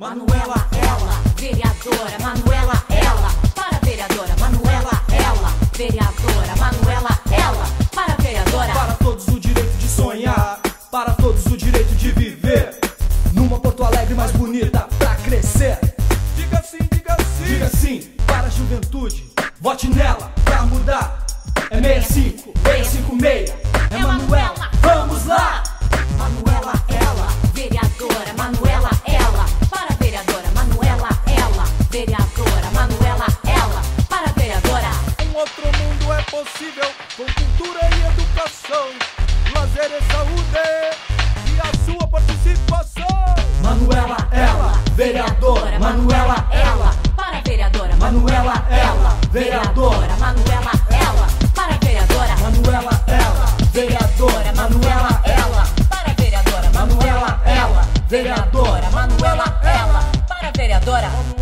Manuela, ela, vereadora, Manuela, ela, para vereadora, Manuela, ela, vereadora, Manuela, ela, para vereadora. Para todos o direito de sonhar, para todos o direito de viver. Numa Porto Alegre mais bonita pra crescer. Diga sim, diga sim. Diga sim para a juventude, vote nela pra mudar. É 65, 656, é Manuela, possível com cultura e educação, lazer e saúde e a sua participação. Manuela, ela, vereadora, Manuela, ela, para vereadora, Manuela, ela, vereadora, Manuela, ela, para vereadora, Manuela, ela, vereadora, Manuela, ela, para vereadora, Manuela, ela, vereadora, Manuela, ela, para vereadora.